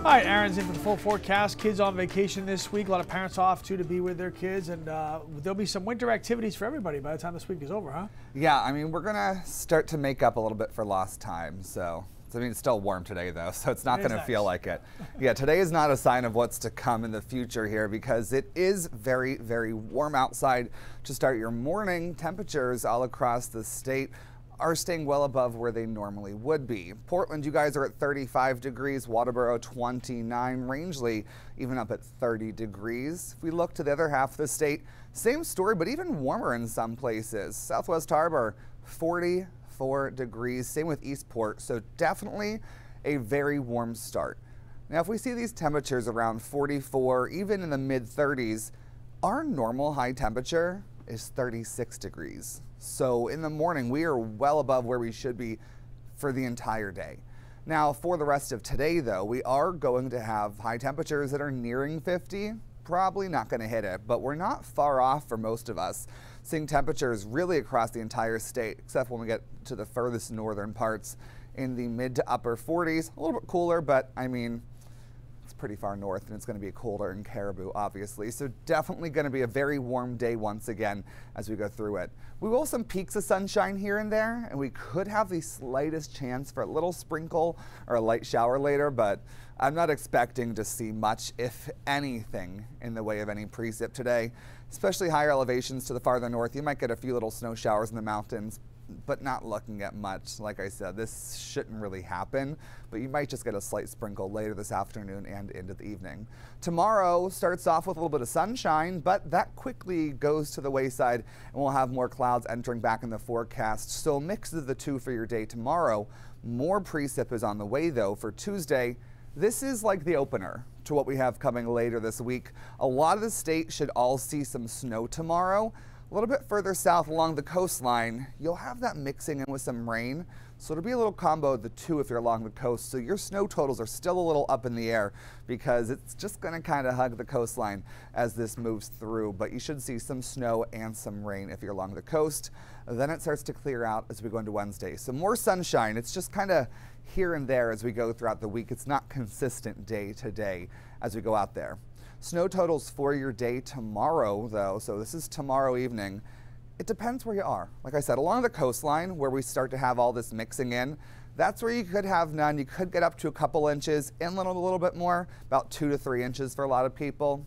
All right, Aaron's in for the full forecast. Kids on vacation this week. A lot of parents off too to be with their kids, and uh, there'll be some winter activities for everybody by the time this week is over, huh? Yeah, I mean we're gonna start to make up a little bit for lost time. So, I mean it's still warm today though, so it's not It gonna is feel like it. Yeah, today is not a sign of what's to come in the future here because it is very, very warm outside to start your morning. Temperatures all across the state are staying well above where they normally would be. Portland, you guys are at 35 degrees, Waterboro 29, Rangeley even up at 30 degrees. If we look to the other half of the state, same story, but even warmer in some places. Southwest Harbor, 44 degrees, same with Eastport, so definitely a very warm start. Now, if we see these temperatures around 44, even in the mid 30s, our normal high temperature is 36 degrees. So in the morning, we are well above where we should be for the entire day. Now, for the rest of today, though, we are going to have high temperatures that are nearing 50. Probably not going to hit it, but we're not far off for most of us. Seeing temperatures really across the entire state, except when we get to the furthest northern parts in the mid to upper 40s. A little bit cooler, but I mean, pretty far north and it's going to be colder in Caribou, obviously. So definitely going to be a very warm day once again as we go through it. We will have some peeks of sunshine here and there, and we could have the slightest chance for a little sprinkle or a light shower later, but I'm not expecting to see much, if anything, in the way of any precip today. Especially higher elevations to the farther north, you might get a few little snow showers in the mountains, but not looking at much. Like I said, this shouldn't really happen, but you might just get a slight sprinkle later this afternoon and into the evening. Tomorrow starts off with a little bit of sunshine, but that quickly goes to the wayside and we'll have more clouds entering back in the forecast. So mix of the two for your day tomorrow. More precip is on the way though for Tuesday. This is like the opener to what we have coming later this week. A lot of the state should all see some snow tomorrow. A little bit further south along the coastline, you'll have that mixing in with some rain. So it'll be a little combo of the two if you're along the coast. So your snow totals are still a little up in the air because it's just going to kind of hug the coastline as this moves through. But you should see some snow and some rain if you're along the coast. Then it starts to clear out as we go into Wednesday. So more sunshine. It's just kind of here and there as we go throughout the week. It's not consistent day to day as we go out there. Snow totals for your day tomorrow, though, so this is tomorrow evening. It depends where you are. Like I said, along the coastline where we start to have all this mixing in, that's where you could have none. You could get up to a couple inches, inland a little bit more, about two to three inches for a lot of people.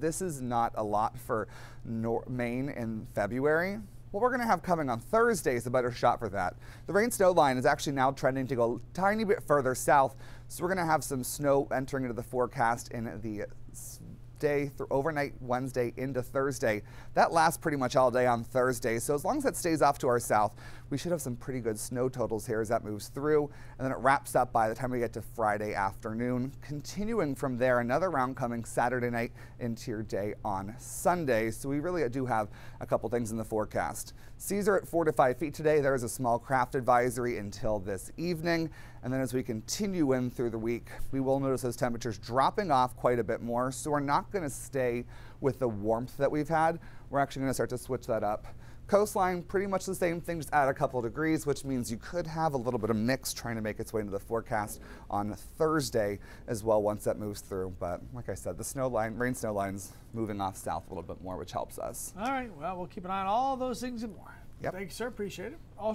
This is not a lot for Maine in February. What we're going to have coming on Thursday is a better shot for that. The rain snow line is actually now trending to go a tiny bit further south, so we're going to have some snow entering into the forecast in the day through overnight Wednesday into Thursday. That lasts pretty much all day on Thursday, so as long as that stays off to our south, we should have some pretty good snow totals here as that moves through, and then it wraps up by the time we get to Friday afternoon. Continuing from there, another round coming Saturday night into your day on Sunday, so we really do have a couple things in the forecast. Seas are at four to five feet today. There is a small craft advisory until this evening. And then as we continue in through the week, we will notice those temperatures dropping off quite a bit more. So we're not going to stay with the warmth that we've had. We're actually going to start to switch that up. Coastline, pretty much the same thing, just add a couple degrees, which means you could have a little bit of mix trying to make its way into the forecast on Thursday as well once that moves through. But like I said, the snow line, rain snow line's moving off south a little bit more, which helps us. All right, well, we'll keep an eye on all those things and more. Yep. Thank you, sir. Appreciate it. Gonna